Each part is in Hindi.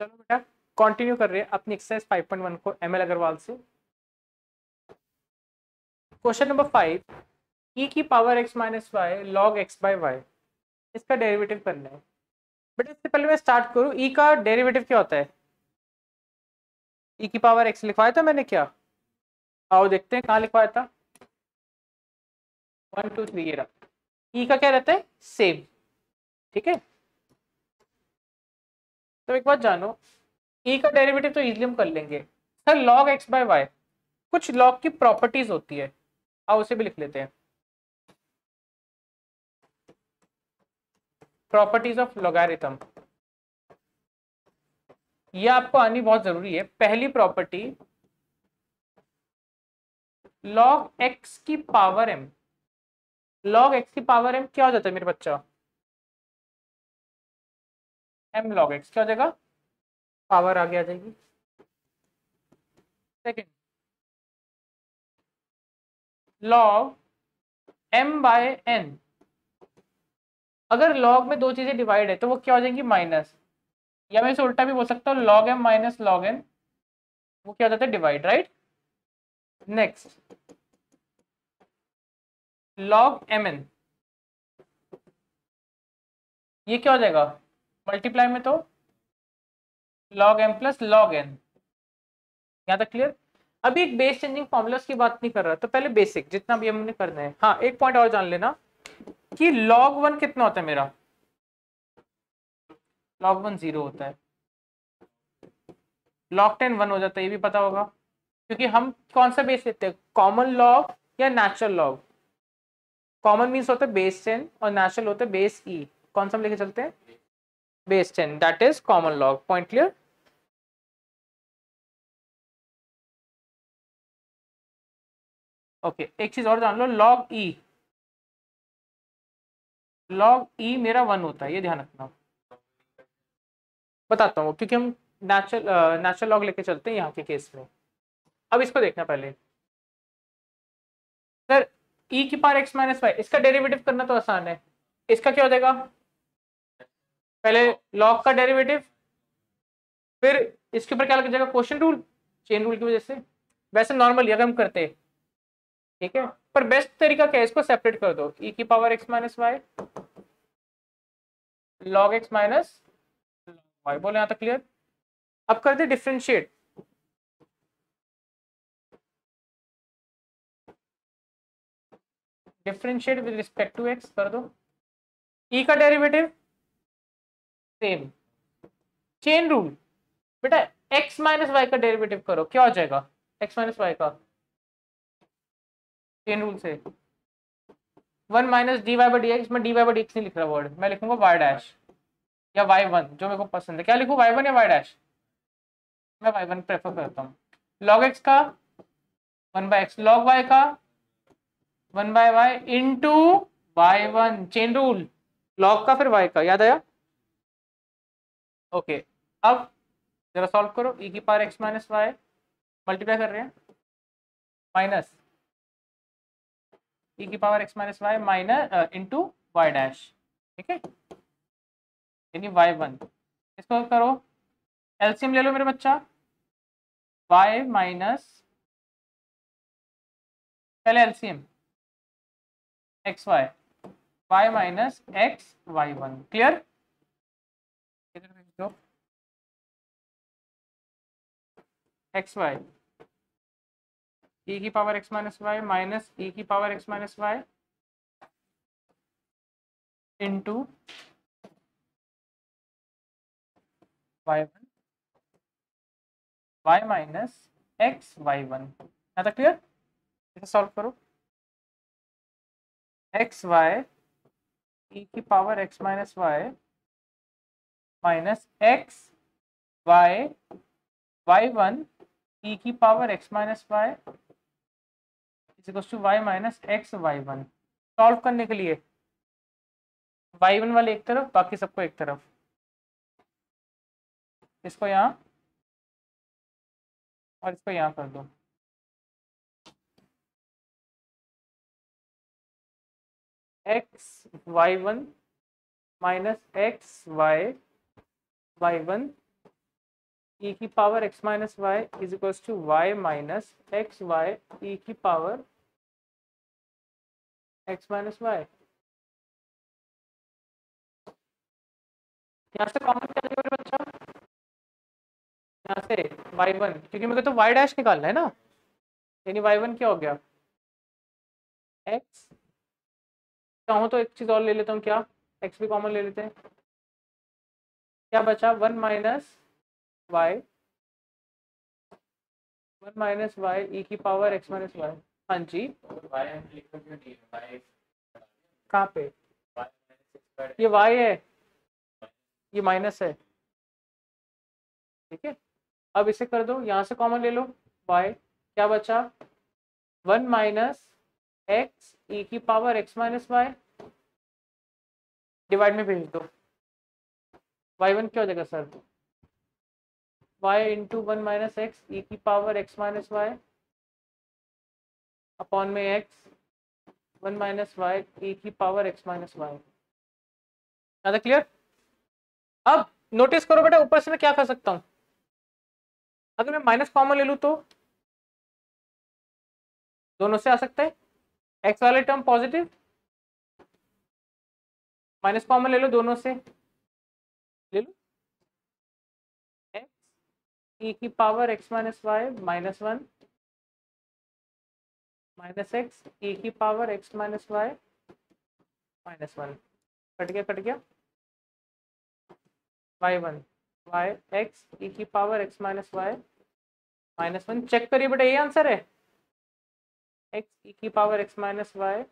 चलो बेटा कंटिन्यू कर रहे हैं अपनी एक्सरसाइज 5.1 को एम एल अग्रवाल से। क्वेश्चन नंबर फाइव ई की power x minus y log x by y इसका डेरिवेटिव करना है। बेटा, इससे पहले मैं स्टार्ट करूँ ई e का डेरिवेटिव क्या होता है? ई e की पावर एक्स लिखवाया था मैंने क्या? आओ देखते हैं कहाँ लिखवाया था। वन टू थ्री ये रहा। ई का क्या रहता है? सेम ठीक है? तो एक बात जानो ई का डेरिवेटिव तो इजीली हम कर लेंगे। Sir log x by y कुछ लॉग की प्रॉपर्टीज़ होती है। आओ उसे भी लिख लेते हैं। प्रॉपर्टीज़ ऑफ़ लॉगरिथम ये आपको आनी बहुत ज़रूरी है। पहली प्रॉपर्टी लॉग एक्स की पावर एम लॉग एक्स की पावर एम क्या हो जाता है मेरे बच्चा? एम लॉग एक्स क्या हो जाएगा? पावर आगे आ जाएगी। Second log m by n अगर लॉग में दो चीज़ें डिवाइड है तो वो क्या हो जाएँगी? माइनस या मैं इसे उल्टा भी बोल सकता हूँ log m minus log n वो क्या हो जाता है? Divide right next log m n ये क्या हो जाएगा? मल्टीप्लाई में तो log m plus log n यहाँ तक क्लियर अभी एक बेस चेंजिंग फॉर्मुलास की बात नहीं कर रहा तो पहले बेसिक जितना भी हमने करना है। हाँ एक पॉइंट और जान लेना कि लॉग वन कितना होता है मेरा? लॉग वन ज़ीरो होता है। लॉग टेन वन हो जाता है, ये भी पता होगा। क्योंकि हम कौन सा बेस लेते हैं? कॉमन लॉग या नेचुरल लॉग कॉमन मीन्स होता है बेस टेन और नेचुरल होता है बेस ई कौन सा हम लेके चलते हैं? Base ten that is common log point clear okay एक चीज़ और जान लो. लॉग ई लॉग ई मेरा वन होता है. ये ध्यान रखना. बताता हूँ. क्योंकि हम नेचुरल नेचुरल लॉग लेके चलते हैं यहाँ के केस में. अब इसको देखना पहले. सर ई की पावर एक्स माइनस वाई इसका डेरिवेटिव करना तो आसान है. इसका क्या हो जाएगा? पहले लॉग का डेरिवेटिव फिर इसके ऊपर क्या लग जाएगा? क्वेश्चन रूल चेन रूल की वजह से। वैसे नॉर्मली अगर हम करते ठीक है? पर बेस्ट तरीका क्या है? इसको सेपरेट कर दो। ई की power x minus y log x minus y बोले यहाँ तक क्लियर अब कर दे differentiate differentiate with respect to x कर दो। ई का डेरिवेटिव सेम चेन रूल बेटा एक्स माइनस वाई का डेरिवेटिव करो, क्या हो जाएगा? एक्स माइनस वाई का। चेन रूल से। One minus d y by d x में डी वाई बाई डी नहीं लिख रहा वर्ड मैं लिखूँगा वाई डैश या वाई वन जो मेरे को पसंद है। क्या लिखूँ? वाई वन या वाई डैश मैं वाई वन प्रेफर करता हूँ। लॉग एक्स का one by x log y का one by y into y one chain rule log का फिर वाई का, याद आया? ओके, अब जरा सॉल्व करो ई की power x minus y multiply कर रहे हैं माइनस ई की power x minus y minus into y dash ठीक है? यानी वाई वन इसको करो। एलसीएम ले लो मेरे बच्चा। वाई माइनस पहले LCM x y y minus x y one clear x y e की power x minus y minus e की power x minus y into y one y minus x y one यहाँ तक क्लियर इसे सॉल्व करो। एक्स वाई ई की power x minus y minus x y y one e की power x minus y to y minus x y one solve करने के लिए वाई वन वाले एक तरफ़, बाकी सबको एक तरफ़। इसको यहाँ और इसको यहाँ कर दो। X y one minus x y y one e की power x minus y is equals to y minus x y की पावर एक्स माइनस वाई यहाँ से कॉमन क्या मेरे बच्चा। यहाँ से वाई वन क्योंकि मुझे तो वाई डैश निकालना है ना। यानी वाई वन क्या हो गया? एक्स चाहूँ तो एक चीज़ और ले लेता हूँ, क्या? एक्स भी कॉमन ले लेते हैं। क्या बचा? One minus y one minus y e की पावर एक्स माइनस वाई हाँ जी। कहाँ पे? ये वाई है। ये माइनस है। ठीक है? अब इसे कर दो। यहाँ से कॉमन ले लो। वाई क्या बचा? वन माइनस एक्स ई की power x minus y divide में भेज दो। वाई वन क्या हो जाएगा sir y into one minus x e की power x minus y upon में x one minus y e की पावर एक्स माइनस वाई ज़्यादा क्लियर अब नोटिस करो बेटा, ऊपर से मैं क्या कर सकता हूँ? अगर मैं माइनस कॉमन ले लूँ तो? दोनों से आ सकता है? एक्स वाले टर्म पॉजिटिव माइनस कॉमन ले लो दोनों से। ले लो? ई की power x minus y minus one minus x e की power x minus y minus one cut गया कट गया। Y one y x e की power x minus y minus one check करिए बेटा, ये आंसर है। एक्स ई की power x minus y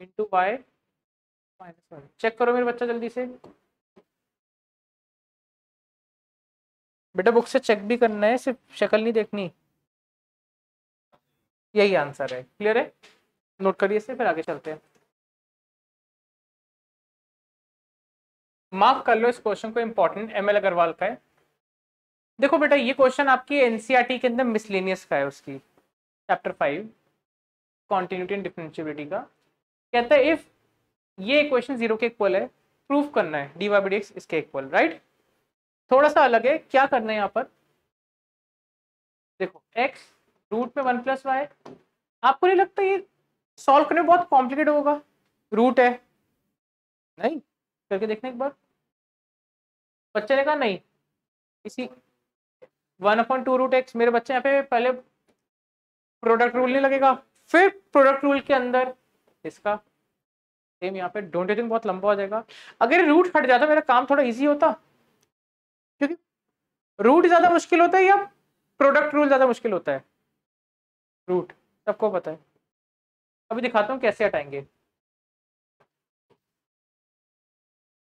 into y minus one check करो मेरे बच्चा जल्दी से। बेटा बुक से चेक भी करना है, सिर्फ़ शक्ल नहीं देखनी। यही आंसर है। क्लियर है? नोट करिए इसे, फिर आगे चलते हैं। मार्क कर लो इस क्वेश्चन को इंपॉर्टेंट एम एल अग्रवाल का है। देखो बेटा, ये क्वेश्चन आपकी एनसीईआरटी के अंदर मिसलेनियस का है उसकी। Chapter five continuity and differentiability का। कहता है इफ़ ये इक्वेशन ज़ीरो के इक्वल है प्रूफ करना है। डी वाई डी एक्स इसके इक्वल राइट थोड़ा सा अलग है, क्या करना है यहाँ पर? देखो एक्स रूट में वन प्लस वाई आपको नहीं लगता ये सॉल्व करने में बहुत कॉम्प्लिकेट होगा? रूट है। नहीं? करके देखने एक बार। बच्चे ने कहा, नहीं, इसी one upon two root x मेरे बच्चे यहाँ पे पहले प्रोडक्ट रूल नहीं लगेगा, फिर प्रोडक्ट रूल के अंदर इसका सेम यहाँ पे डोंट यू थिंक बहुत लंबा हो जाएगा? अगर रूट हट जाता, मेरा काम थोड़ा इजी होता। रूट ज़्यादा मुश्किल होता है या प्रोडक्ट रूल ज़्यादा मुश्किल होता है? रूट सबको पता है। अभी दिखाता हूँ कैसे हटाएँगे।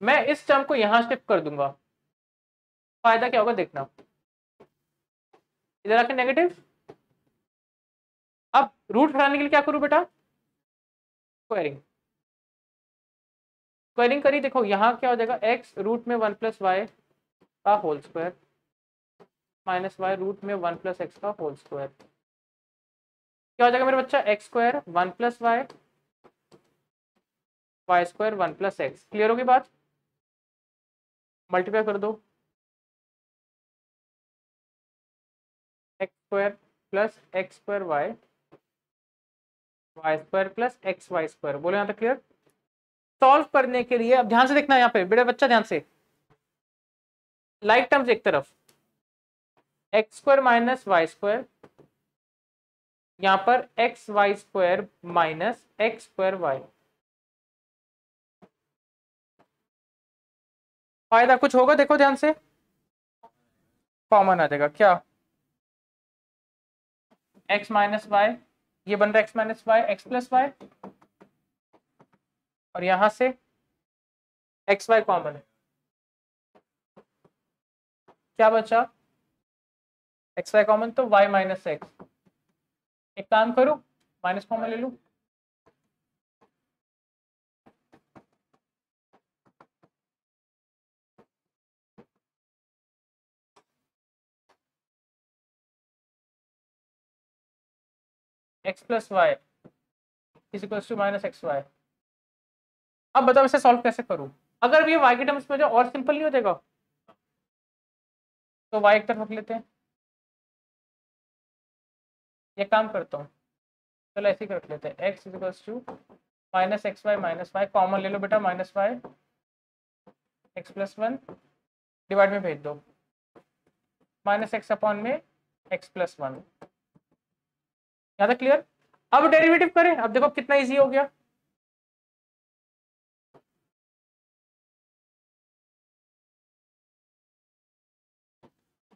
मैं इस टर्म को यहाँ शिफ्ट कर दूँगा। फ़ायदा क्या होगा देखना। इधर आके नेगेटिव अब रूट हटाने के लिए क्या करूँ बेटा? स्क्वायरिंग स्क्वायरिंग करी, देखो यहाँ क्या हो जाएगा? एक्स रूट में वन प्लस वाई का whole square minus y root में वन प्लस एक्स का होल स्क्वायर क्या हो जाएगा मेरे बच्चा? X square one plus y y square one plus x clear होगी बात? मल्टीप्लाई कर दो। X square plus x square y y square plus x y square बोले यहाँ तक क्लियर सॉल्व करने के लिए, अब ध्यान से देखना यहाँ पे, बेटा बच्चा ध्यान से। लाइक टर्म्स एक तरफ़। X square minus y square यहाँ पर x y square minus x square y फ़ायदा कुछ होगा देखो ध्यान से। कॉमन आ जाएगा, क्या? एक्स माइनस वाई ये बन रहा है x minus y x plus y और यहाँ से एक्स वाई कॉमन है। क्या बचा? एक्स वाई कॉमन तो वाई माइनस एक्स एक काम करूँ माइनस कॉमन ले लू। X plus y is equal to minus x y अब बताओ इसे सॉल्व कैसे करूँ? अगर ये वाई के टर्म्स में जो और सिंपल नहीं हो जाएगा तो वाई एक तरफ़ रख लेते हैं। ये काम करता हूँ। चलो ऐसे रख लेते हैं। X equals to minus x y minus y common ले लो बेटा minus y x plus one divide में भेज दो। माइनस एक्स अपॉन में एक्स प्लस वन तक क्लियर अब डेरिवेटिव करें। अब देखो कितना इजी हो गया।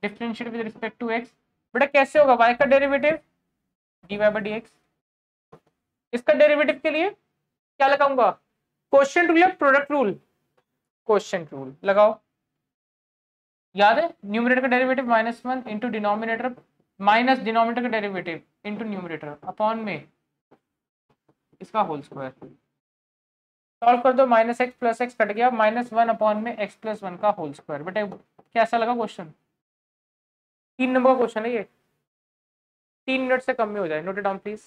Differentiate with respect to x बेटा कैसे होगा? वाई का derivative d y by d x इसका डेरिवेटिव के लिए क्या लगाऊँगा? क्वेश्चन रूल या प्रोडक्ट रूल क्वेश्चन रूल लगाओ। याद है? न्यूमिनेटर का derivative minus one into denominator minus denominator का डेरिवेटिव इंटू न्यूमिनेटर अपॉन में। इसका होल स्क्वायर सॉल्व कर दो minus x plus x cut गया माइनस वन अपॉन में एक्स प्लस वन का होल स्क्वायर बेटे, कैसा लगा क्वेश्चन तीन नंबर का क्वेश्चन है ये। तीन मिनट से कम में हो जाए। Note down please